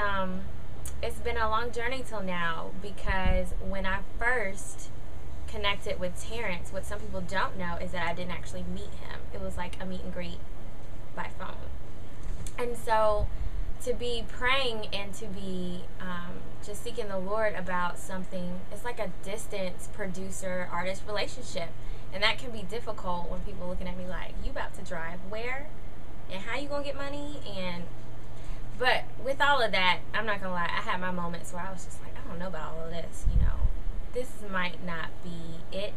um it's been a long journey till now because when I first connected with Terrence, what some people don't know is that I didn't actually meet him. It was like a meet and greet by phone. And so to be praying and to be um, just seeking the Lord about something, it's like a distance producer artist relationship. And that can be difficult when people looking at me like, you about to drive where? And how you gonna get money? And but with all of that, I'm not gonna lie, I had my moments where I was just like, I don't know about all of this, you know. This might not be it.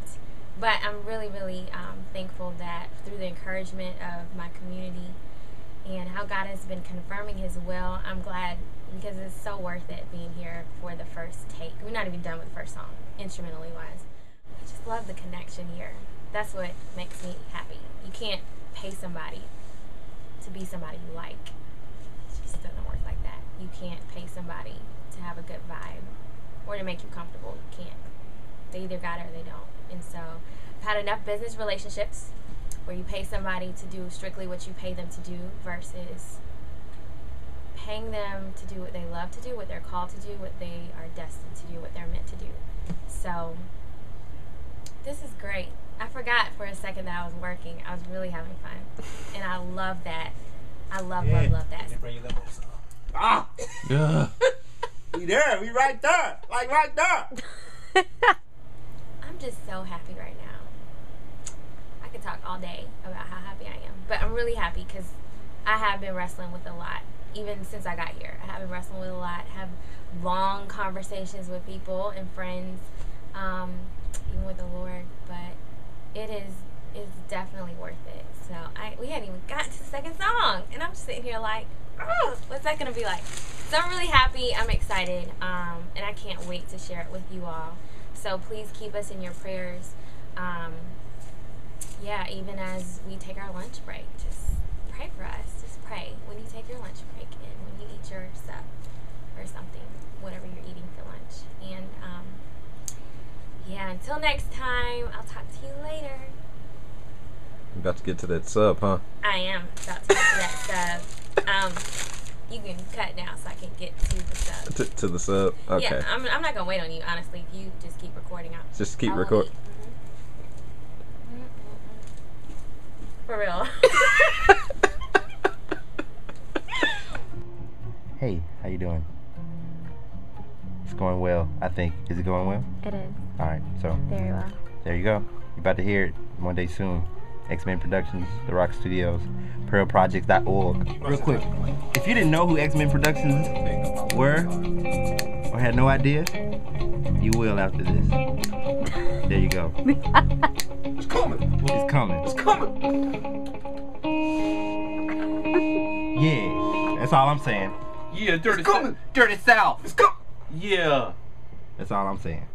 But I'm really, really um, thankful that through the encouragement of my community and how God has been confirming His will, I'm glad because it's so worth it being here for the first take. We're not even done with the first song, instrumentally wise. I just love the connection here. That's what makes me happy. You can't pay somebody to be somebody you like. Just doesn't work like that. You can't pay somebody to have a good vibe or to make you comfortable. You can't. They either got it or they don't. And so I've had enough business relationships where you pay somebody to do strictly what you pay them to do versus paying them to do what they love to do, what they're called to do, what they are destined to do, what they're meant to do. So this is great. I forgot for a second that I was working. I was really having fun. And I love that. I love, love, love that. Ah! Yeah. we there. We right there. Like right there. I'm just so happy right now. I could talk all day about how happy I am, but I'm really happy because I have been wrestling with a lot, even since I got here. I have been wrestling with a lot. Have long conversations with people and friends, um, even with the Lord. But it is is definitely worth it. So I we hadn't even gotten to the second song, and I'm just sitting here like, oh, what's that gonna be like? So I'm really happy. I'm excited, um, and I can't wait to share it with you all. So please keep us in your prayers. Um, yeah, even as we take our lunch break, just pray for us. Just pray when you take your lunch break and when you eat your stuff or something, whatever you're eating for lunch. And um, yeah, until next time, I'll talk to you later. You about to get to that sub, huh? I am about to get to that sub. Um, you can cut now so I can get to the sub. To, to the sub. Okay. Yeah, I'm, I'm not gonna wait on you honestly. If you just keep recording, I'll Just keep recording. will record- eat. Mhm. For real. Hey, how you doing? It's going well, I think. Is it going well? it is All right, so very well. there you go. You're about to hear it one day soon. X-Men Productions, The Rock Studios, PearlProjects.org. Real quick, if you didn't know who X-Men Productions were or had no idea, you will after this. There you go. It's coming. It's coming. It's coming. Yeah, that's all I'm saying. Yeah, dirty, South. dirty South. It's coming. Yeah. That's all I'm saying.